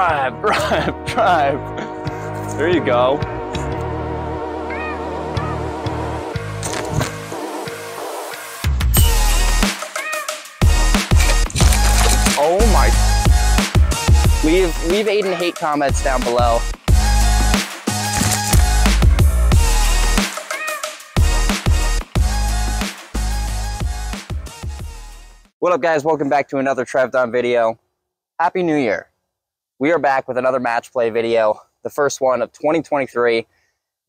drive, drive, drive. There you go. Oh my. Leave, leave Aidan hate comments down below. What up guys, welcome back to another TrevDom video. Happy New Year. We are back with another match play video, the first one of 2023,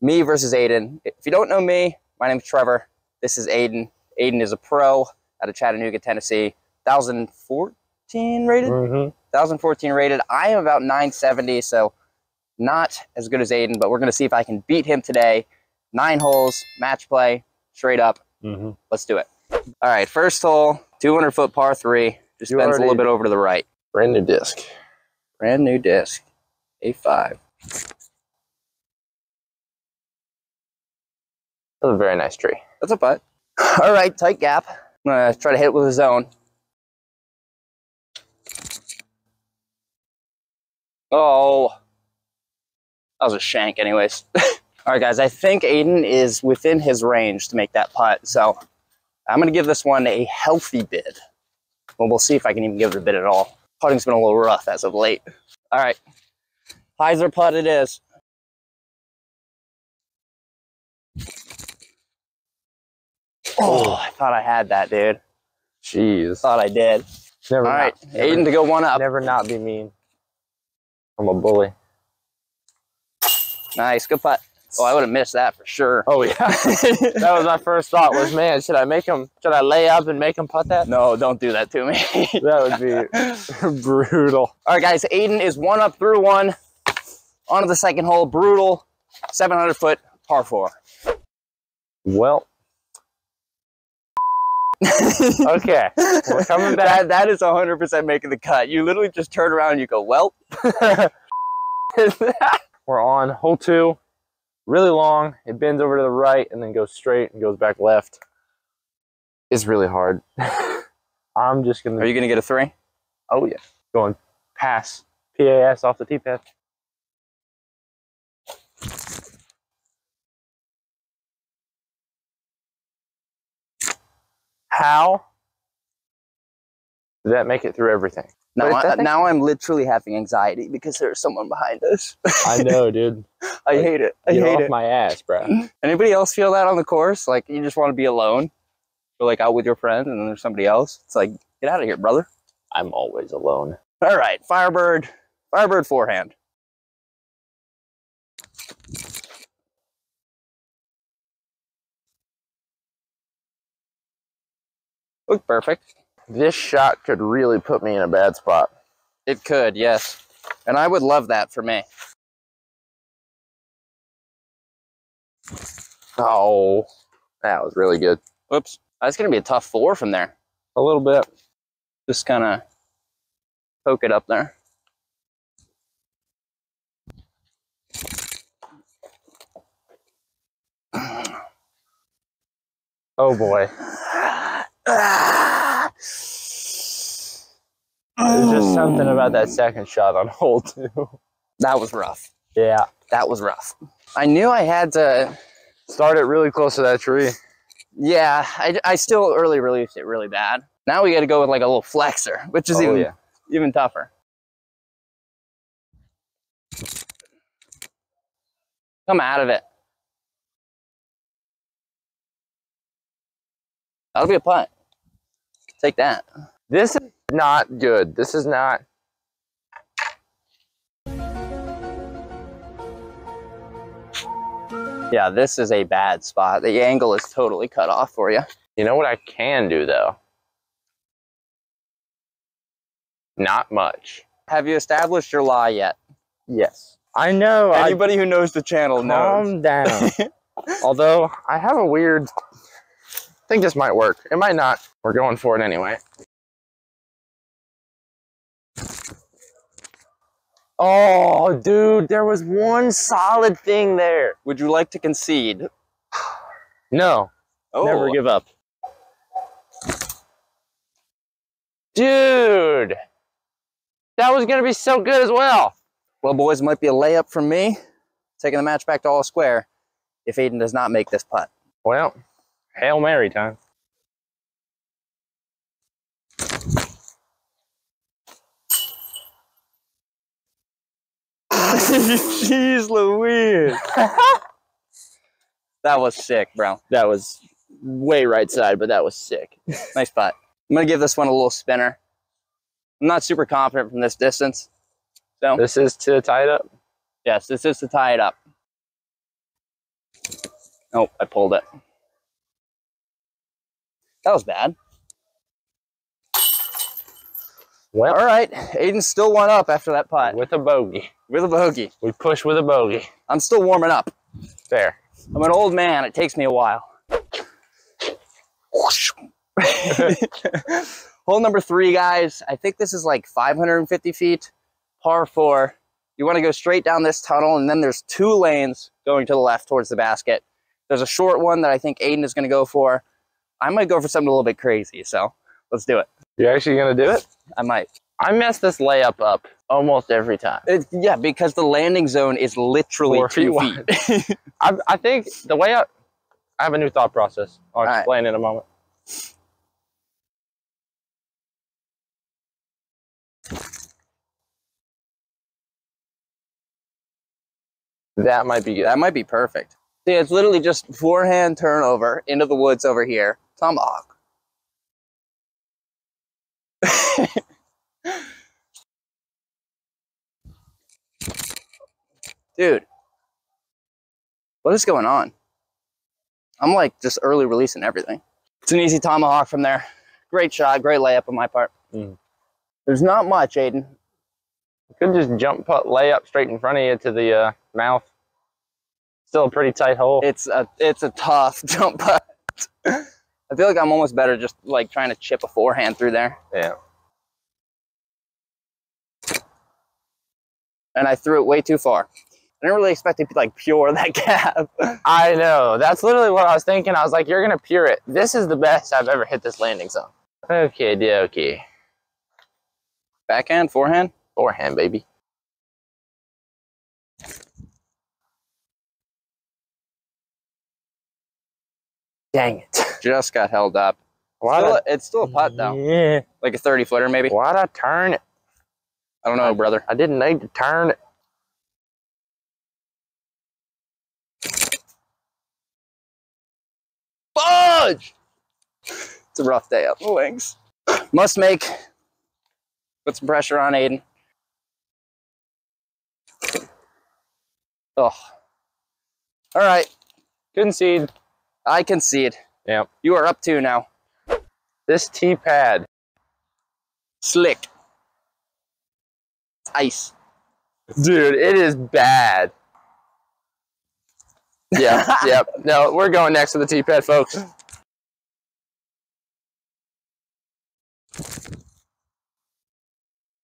me versus Aidan. If you don't know me, my name is Trevor. This is Aidan. Aidan is a pro out of Chattanooga, Tennessee, 1014 rated? Mm-hmm. 1014 rated. I am about 970, so not as good as Aidan, but we're going to see if I can beat him today. Nine holes, match play, straight up. Mm-hmm. Let's do it. All right, first hole, 200 foot par three. Just You bends a little bit over to the right. Brand new disc. Brand new disc, A5. That's a very nice tree. That's a putt. All right, tight gap. I'm gonna try to hit it with a zone. Oh, that was a shank, anyways. All right, guys, I think Aidan is within his range to make that putt, so I'm gonna give this one a healthy bid. Well, we'll see if I can even give it a bid at all. Putting's been a little rough as of late. All right, hyzer putt it is. Oh, I thought I had that, dude. Jeez. Thought I did. Never All right, not, never, Aidan to go one up. never not be mean. I'm a bully. Nice, good putt. Oh, I would have missed that for sure. Oh yeah. that was my first thought was, man, should I make him, should I lay up and make him putt that? no, don't do that to me. That would be brutal. All right, guys, Aidan is one up through one. On to the second hole, brutal, 700 foot par four. Well. okay. We're coming back. That, that is 100% making the cut. You literally just turn around and you go, well, We're on hole two. Really long. It bends over to the right and then goes straight and goes back left. It's really hard. I'm just gonna are you going to get a three? Oh yeah. Going pass. PAS off the tee pad. How did that make it through everything? Now, I, now I'm literally having anxiety because there's someone behind us. I know, dude. I hate it. I hate off it. my ass, bro. Anybody else feel that on the course? Like you just want to be alone? You're like out with your friends and then there's somebody else. It's like, get out of here, brother. I'm always alone. All right, Firebird. Firebird forehand. Look perfect. This shot could really put me in a bad spot. It could, yes. And I would love that for me. Oh, that was really good. Whoops. That's going to be a tough four from there. A little bit. Just kind of poke it up there. Oh boy. There's just something about that oh. second shot on hole two. That was rough. Yeah. That was rough. I knew I had to. Start it really close to that tree. Yeah, I, I still early released it really bad. Now we got to go with like a little flexor, which is Oh, even yeah. even tougher. Come out of it. That'll be a punt. Take that. This is not good. This is not. Yeah, this is a bad spot. The angle is totally cut off for you. You know what I can do though? Not much. Have you established your lie yet? Yes. I know. I Anybody who knows the channel knows. calm down. Although I have a weird. I think this might work. It might not. We're going for it anyway. Oh, dude, there was one solid thing there. Would you like to concede? No, Oh, never give up. Dude, that was gonna be so good as well. Well, boys, might be a layup from me. Taking the match back to all square if Aidan does not make this putt. Well, Hail Mary time. Jeez Louise. that was sick, bro. That was way right side, but that was sick. Nice putt. I'm going to give this one a little spinner. I'm not super confident from this distance. So, This is to tie it up. yes, this is to tie it up. Oh, I pulled it. That was bad. Well, All right, Aidan's still one up after that putt with a bogey. with a bogey. We push with a bogey. I'm still warming up. There. I'm an old man. It takes me a while. Hole number three, guys. I think this is like 550 feet, par four. You want to go straight down this tunnel, and then there's two lanes going to the left towards the basket. There's a short one that I think Aidan is going to go for. I might go for something a little bit crazy, so let's do it. You're actually gonna do it? I might. I mess this layup up almost every time. It, yeah, because the landing zone is literally Four two feet feet. I, I think the way I, I have a new thought process. I'll right. explain in a moment. That might be good. That might be perfect. See, it's literally just forehand turnover into the woods over here. Tomahawk. Dude, what is going on? I'm like just early releasing everything. It's an easy tomahawk from there. Great shot, great layup on my part. Mhm. There's not much, Aidan. You Could just jump put layup straight in front of you to the uh, mouth. Still a pretty tight hole. It's a it's a tough jump putt. I feel like I'm almost better just like trying to chip a forehand through there. yeah. And I threw it way too far. I didn't really expect it to like pure that gap. I know. That's literally what I was thinking. I was like, you're gonna pure it. This is the best I've ever hit this landing zone. Okay, okay. Backhand, forehand. Forehand, baby. Dang it. Just got held up. Still, it's still a putt though. Yeah. Like a 30 footer maybe. Why'd I turn it? I don't know, brother. I didn't need to turn it. Fudge! It's a rough day up the wings. Must make. Put some pressure on Aidan. Oh. All right. Concede. I concede. Yep. You are up two now. This tee pad. Slick. Ice. Dude, it is bad. Yeah, yep. No, we're going next to the tee pad, folks.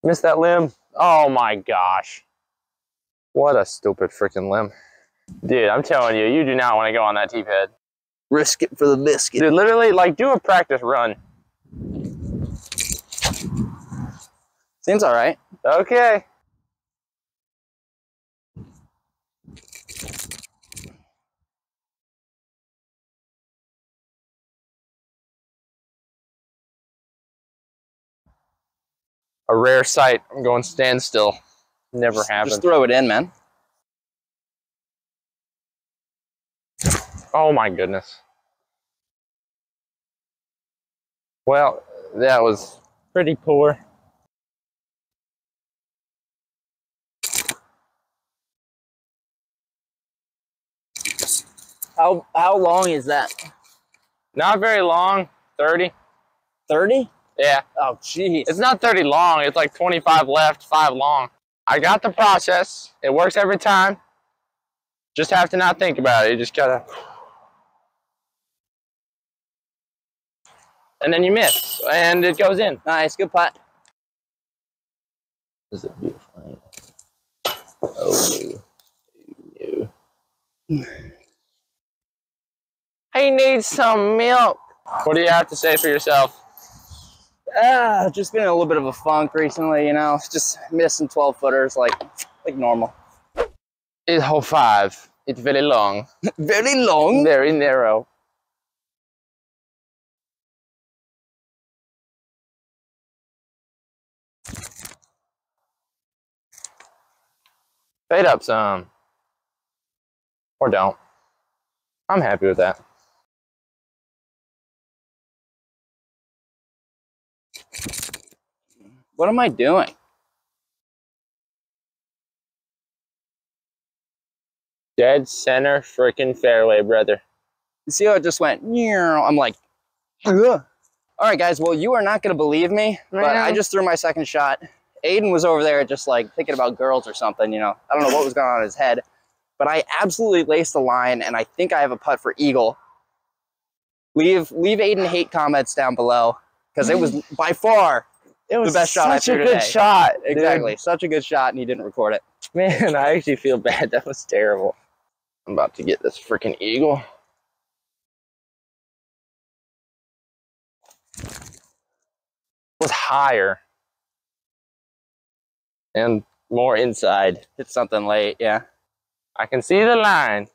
Missed that limb. Oh my gosh. What a stupid freaking limb. Dude, I'm telling you, you do not want to go on that tee pad. Risk it for the biscuit. Dude, literally, like, do a practice run. Seems all right. Okay. A rare sight. I'm going standstill. Never Just- happened. Just throw it in, man. Oh my goodness. Well, that was pretty poor. How how long is that? Not very long. 30. 30? Yeah. Oh, jeez. It's not 30 long. It's like 25 left, 5 long. I got the process. It works every time. Just have to not think about it. You just gotta. And then you miss, and it goes in. Nice, good putt. This is a beautiful. Oh, no. I need some milk. What do you have to say for yourself? Ah, just been in a little bit of a funk recently, you know. Just missing 12 footers like like normal. It's hole five. It's very long, Very long. very narrow. Fade up some. Um, or don't. I'm happy with that. What am I doing? Dead center freaking fairway, brother. You see how it just went? I'm like, Ugh. all right, guys. Well, you are not going to believe me, but I just threw my second shot. Aidan was over there just like thinking about girls or something. You know, I don't know what was going on in his head, but I absolutely laced the line, and I think I have a putt for eagle. Leave leave Aidan hate comments down below because it was by far It was the best shot I've such a good today. shot. dude. exactly such a good shot, and he didn't record it. Man, I actually feel bad. That was terrible. I'm about to get this freaking eagle. It Was higher and more inside. Hit something late, yeah. I can see the line.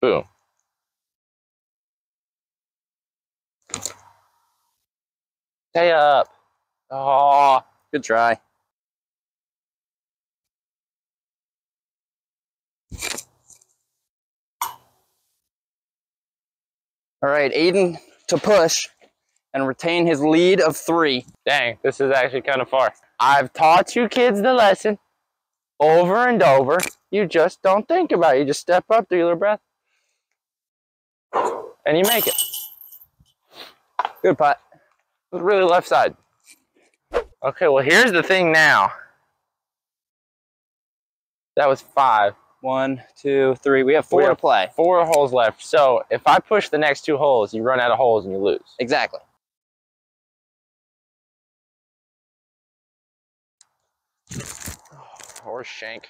Boom. Stay up. Oh, Good try. All right, Aidan to push and retain his lead of three. dang, this is actually kind of far. I've taught you kids the lesson over and over. You just don't think about it. You just step up, do your little breath, and you make it. Good putt. Was really left side. Okay, well, here's the thing now. That was five. One, two, three. We have four We to play. Four holes left. So if I push the next two holes, you run out of holes and you lose. Exactly. Oh, or shank.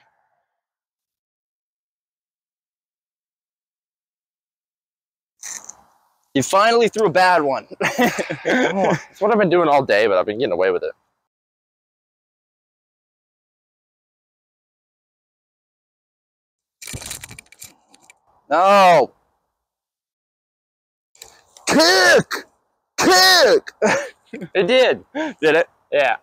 You finally threw a bad one. It's what I've been doing all day, but I've been getting away with it. no. Kick! Kick! It did. Did it? Yeah.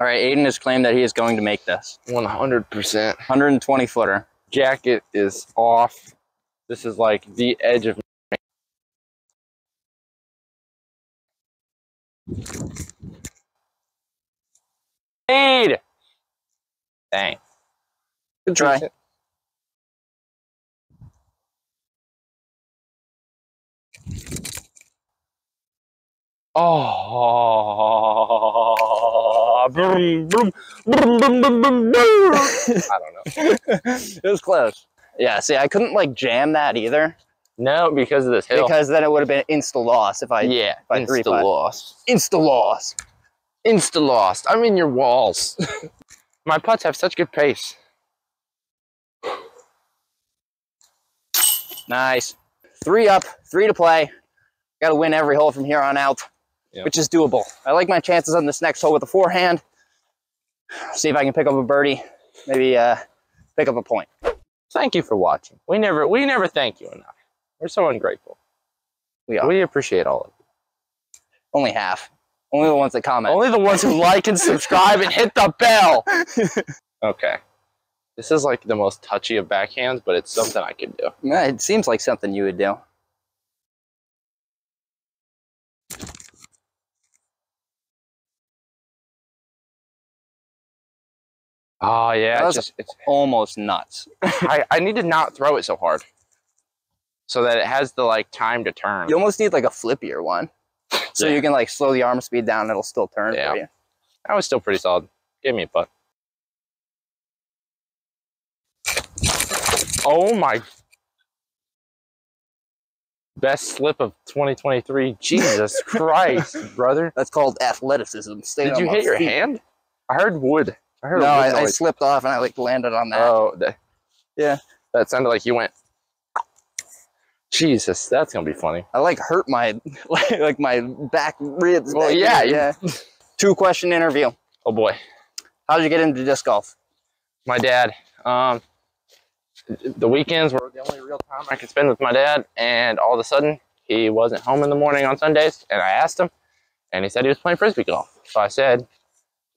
All right, Aidan has claimed that he is going to make this. 100%. 120 footer. Jacket is off. This is like the edge of. Fade! Dang. Good try. Oh, boom, boom, boom, boom, boom, boom, boom. I don't know. it was close. Yeah, see, I couldn't like jam that either No, because of this hill. because then it would have been insta loss if I yeah, by three insta putt. lost. insta loss. Insta lost. I'm in your walls. My putts have such good pace. Nice. Three up, three to play. Got to win every hole from here on out, Yep. which is doable. I like my chances on this next hole with the forehand. See if I can pick up a birdie, maybe uh, pick up a point. Thank you for watching. We never we never thank you enough. We're so ungrateful. We are We appreciate all of you. only half. Only the ones that comment. Only the ones who like and subscribe and hit the bell. Okay. This is like the most touchy of backhands, but it's something I can do. Yeah, it seems like something you would do. Oh yeah, it's just it's Almost nuts. I, I need to not throw it so hard. So that it has the like time to turn. You almost need like a flippier one. So Yeah. you can like slow the arm speed down and it'll still turn Yeah. for you. That was still pretty solid. Give me a putt. Oh my best slip of 2023. Jesus Christ, brother. That's called athleticism. Staying Did you hit your feet. hand? I heard wood. I heard No, I, I slipped off and I like landed on that. Oh, the- Yeah. That sounded like you went. Jesus, that's gonna be funny. I like hurt my like, like my back ribs. Well, back yeah, you- Two question interview. Oh boy. How did you get into disc golf? my dad. Um, the weekends were the only real time I could spend with my dad, and all of a sudden he wasn't home in the morning on Sundays. And I asked him, and he said he was playing frisbee golf. So I said,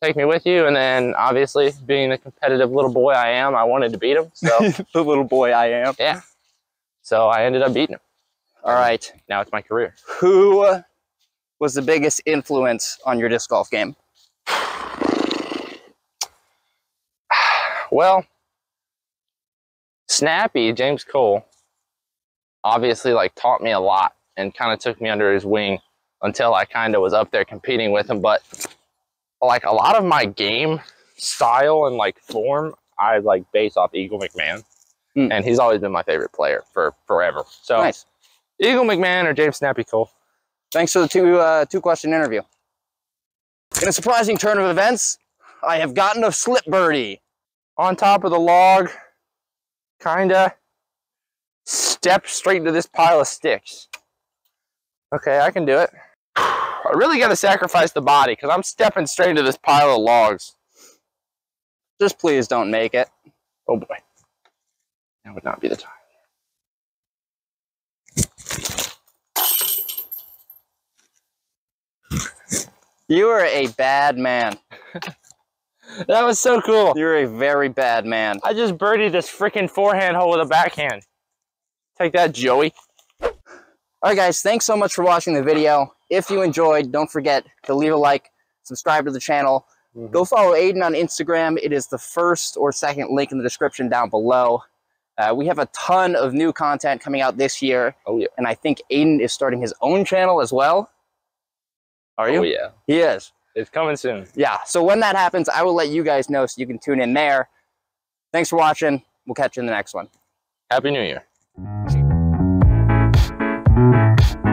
"Take me with you." And then, obviously, being the competitive little boy I am, I wanted to beat him. So the little boy I am. yeah, so I ended up beating him. All right. Now it's my career. Who was the biggest influence on your disc golf game? Well, Snappy, James Cole, obviously like taught me a lot and kind of took me under his wing until I kind of was up there competing with him. But like a lot of my game style and like form, I like base off Eagle McMahon. Mm. And he's always been my favorite player for forever. So Nice. Eagle McMahon or James Snappy Cole. Thanks for the two uh, two question interview. In a surprising turn of events, I have gotten a slip birdie. on top of the log, kinda step straight into this pile of sticks. Okay, I can do it. I really gotta sacrifice the body because I'm stepping straight into this pile of logs. Just please don't make it. Oh boy. That would not be the time. You are a bad man. That was so cool. You're a very bad man. I just birdied this freaking forehand hole with a backhand. Take that, Joey. All right, guys, thanks so much for watching the video. If you enjoyed, don't forget to leave a like, subscribe to the channel. Go follow Aidan on Instagram. It is the first or second link in the description down below. Uh, we have a ton of new content coming out this year, Oh yeah. and I think Aidan is starting his own channel as well. Are you? Oh yeah. He is. It's coming soon. Yeah. So when that happens, I will let you guys know so you can tune in there. Thanks for watching. We'll catch you in the next one. Happy New Year. Bye.